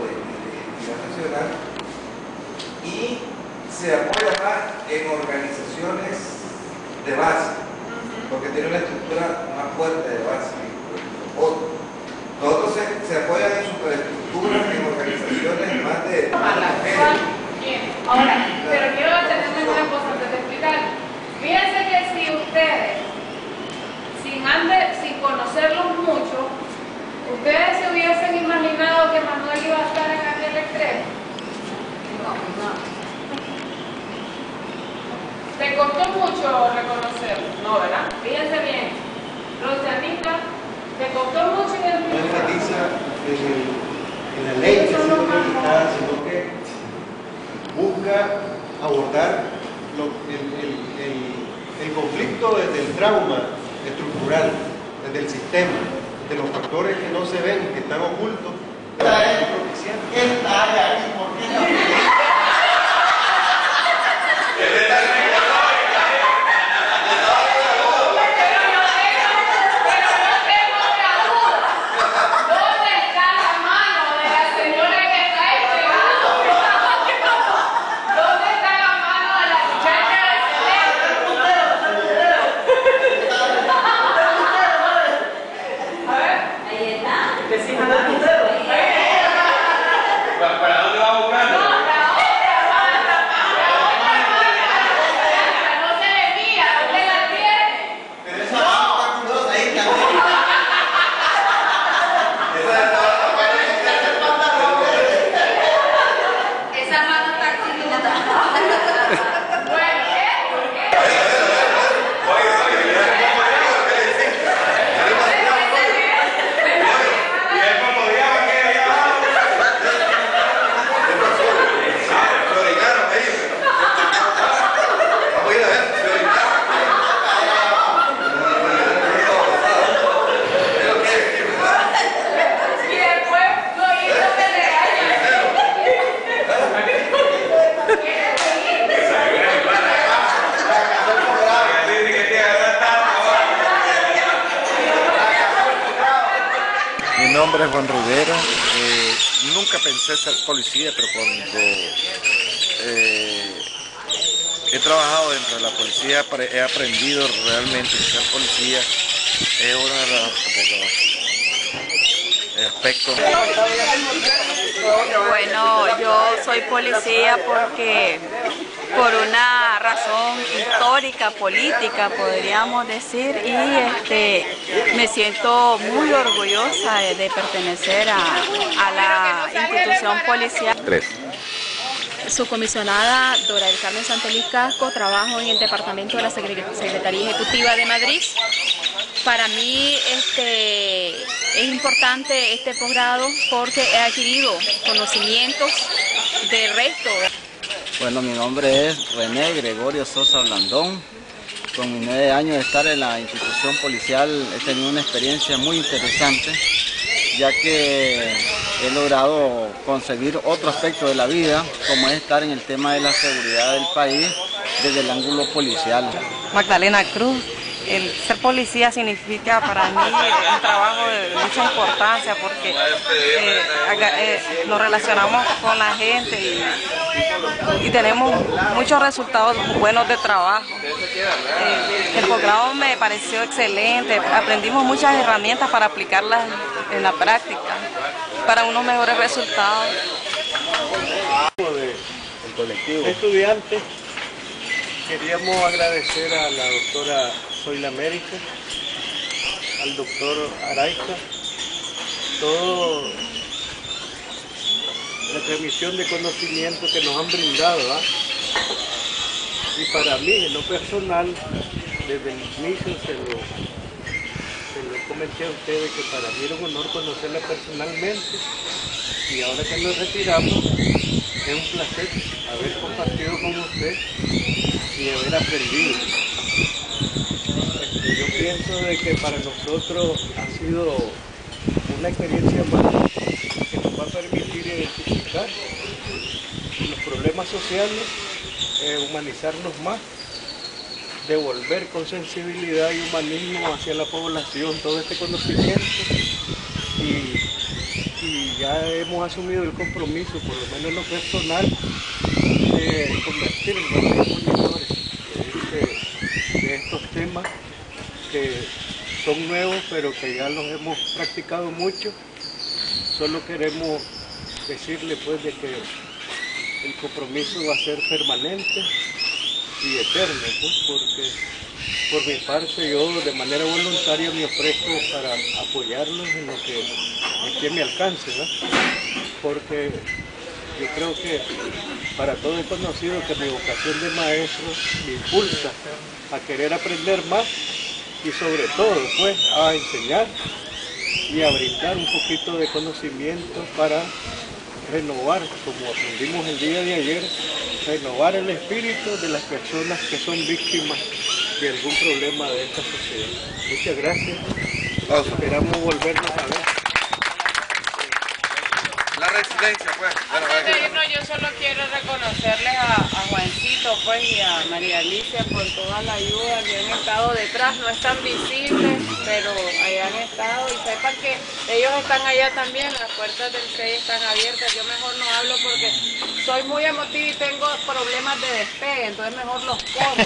de, de identidad nacional, y se apoya más en organizaciones de base, porque tiene una estructura más fuerte de base Nosotros se, se apoyan en superestructuras, en organizaciones más de... Bien, ahora, pero quiero detenerme en una cosa antes de explicar. Fíjense que si ustedes, sin, ande- sin conocerlos mucho, ustedes se hubiesen imaginado que Manuel iba a estar en aquel extremo. No, no. ¿Te costó mucho reconocerlo? No, ¿verdad? Fíjense bien. Rosianita, ¿te costó mucho no enfatiza en, el- en la ley que se implementa, sino que busca abordar lo- el, el- el- el conflicto desde el trauma estructural, desde el sistema, de los factores que no se ven, que están ocultos. Esta área aquí, ¿por qué no? Pero yo tengo otra duda. ¿Dónde está la mano de la señora que está esperando? ¿Dónde está la mano de la muchacha de celeste? A ver. Ahí está. ¿Para, para dónde va buscando? No, la otra mano. La otra mano. No se le mira. ¿Dónde la tiene? Pero esa no. ahí también. Esa mano está activada. Bueno, ¿qué? ¿Por qué? Y él como odiaba que allá abajo. Se obligaron ellos. Vamos a ir a ver, se obligaron. Y después lo hizo que le ¿Quieres seguir? Dice que te agarra tanto. Mi nombre Juan Rivera. eh, nunca pensé ser policía, pero cuando eh, he trabajado dentro de la policía he aprendido realmente que ser policía es uno de los aspectos. Bueno, yo soy policía porque por una razón histórica, política, podríamos decir, y este, me siento muy orgullosa de, de pertenecer a, a la institución policial. Su comisionada Dora del Carmen Santeliz Casco, trabajo en el departamento de la Secre- Secretaría Ejecutiva de Madrid. Para mí este, es importante este posgrado porque he adquirido conocimientos del resto. Bueno, mi nombre es René Gregorio Sosa Blandón. Con mis nueve años de estar en la institución policial he tenido una experiencia muy interesante, ya que he logrado concebir otro aspecto de la vida, como es estar en el tema de la seguridad del país desde el ángulo policial. Magdalena Cruz. El ser policía significa para mí un trabajo de mucha importancia porque eh, eh, nos relacionamos con la gente y, tenemos muchos resultados buenos de trabajo. Eh, el posgrado me pareció excelente, aprendimos muchas herramientas para aplicarlas en la práctica para unos mejores resultados. el. Estudiantes, queríamos agradecer a la doctora Zoila América, al doctor Araiza, todo la transmisión de conocimiento que nos han brindado. ¿ah? Y para mí, en lo personal, desde el inicio se lo, se lo comenté a ustedes que para mí era un honor conocerla personalmente y ahora que nos retiramos es un placer haber compartido con usted y haber aprendido. Este, yo pienso de que para nosotros ha sido una experiencia más que nos va a permitir identificar los problemas sociales, eh, humanizarnos más, devolver con sensibilidad y humanismo hacia la población todo este conocimiento. Y, ya hemos asumido el compromiso, por lo menos en lo personal, de convertirnos en monitores estos temas que son nuevos pero que ya los hemos practicado mucho. Solo queremos decirle pues de que el compromiso va a ser permanente y eterno, pues, porque por mi parte yo de manera voluntaria me ofrezco para apoyarlos en lo que esté a mi alcance, ¿no? porque yo creo que para todos es conocido que mi vocación de maestro me impulsa a querer aprender más y sobre todo pues a enseñar y a brindar un poquito de conocimiento para renovar, como aprendimos el día de ayer, renovar el espíritu de las personas que son víctimas de algún problema de esta sociedad. Muchas gracias. Esperamos volvernos a ver. Residencia, pues. Bueno, Antes irnos, yo solo quiero reconocerles a, a Juancito pues, y a María Alicia por toda la ayuda que han estado detrás. No están visibles, pero allá han estado y sepan que ellos están allá también, las puertas del CEI están abiertas. Yo mejor no hablo porque soy muy emotiva y tengo problemas de despegue, entonces mejor los como.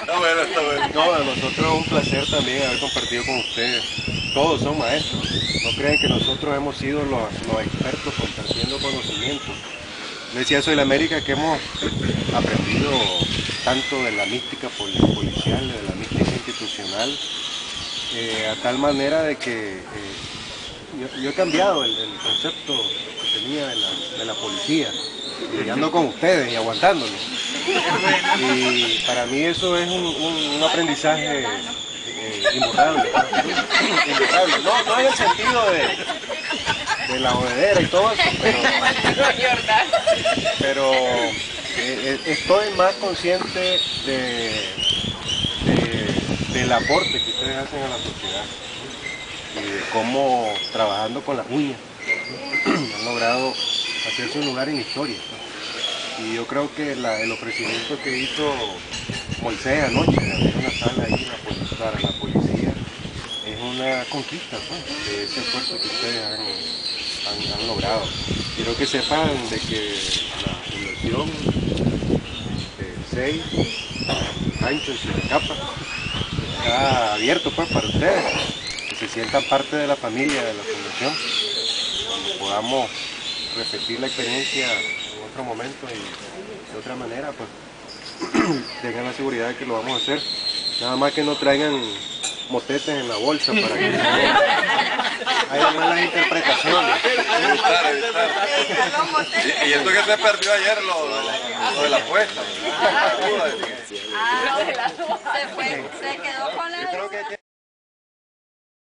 Está bueno, está bueno. No, a nosotros un placer también haber compartido con ustedes. Todos son maestros. No crean que nosotros hemos sido los, los expertos compartiendo conocimientos. Decía Soy la América que hemos aprendido tanto de la mística pol- policial, de la mística institucional, eh, a tal manera de que eh, yo, he cambiado el, concepto que tenía de la, policía, llegando con ustedes y aguantándolo. Y para mí eso es un aprendizaje eh, imborrable. Imborrable. No, no en el sentido de, de la jodedera y todo eso, pero, eh, eh, estoy más consciente de, de- del aporte que ustedes hacen a la sociedad y de cómo trabajando con las uñas han logrado hacerse un lugar en historia. Y yo creo que la- el ofrecimiento que hizo Moisés anoche de abrir una sala ahí en la poli- para la policía es una conquista pues, de ese esfuerzo que ustedes han, logrado. Quiero que sepan de que la fundación este, 6, Ancho y Capa está abierto pues para ustedes, que se sientan parte de la familia de la fundación, cuando podamos repetir la experiencia en otro momento y de otra manera, pues tengan la seguridad de que lo vamos a hacer. Nada más que no traigan motetes en la bolsa para que no haya malas interpretaciones. Evitar, evitar. Y, y esto que se perdió ayer, lo, lo- lo de la apuesta. Ah, se fue, se quedó con la...